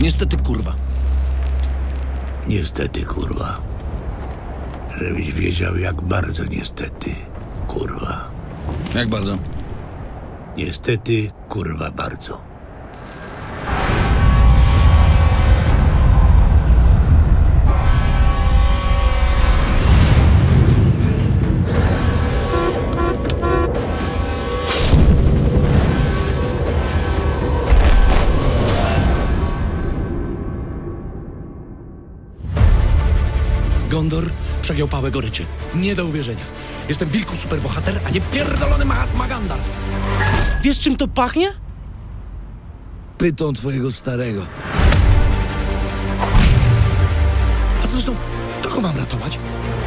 Niestety, kurwa. Niestety, kurwa. Żebyś wiedział, jak bardzo niestety, kurwa. Jak bardzo? Niestety, kurwa, bardzo. Gondor przegiął pałę goryczy. Nie do uwierzenia. Jestem wilku superbohater, a nie pierdolony Mahatma Gandalf. Wiesz, czym to pachnie? Pytą twojego starego. A zresztą, kogo mam ratować?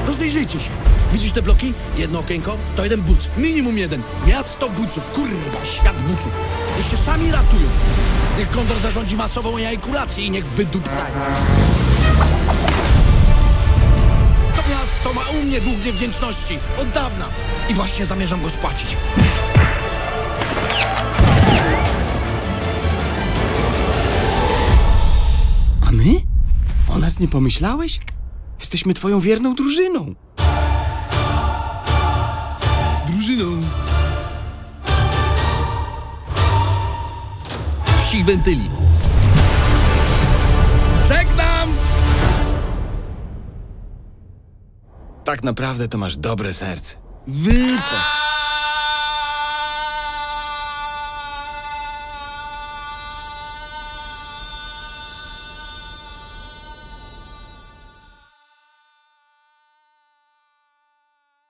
Rozejrzyjcie się. Widzisz te bloki? Jedno okienko, to jeden buc. Minimum jeden. Miasto buców. Kurwa, świat buców. Niech się sami ratują. Niech Gondor zarządzi masową jajkulację i niech wydupcają. To miasto ma u mnie dług niewdzięczności. Od dawna. I właśnie zamierzam go spłacić. A my? O nas nie pomyślałeś? Jesteśmy twoją wierną drużyną. Drużyną. Psich wentyli. Tak naprawdę to masz dobre serce. Wypad.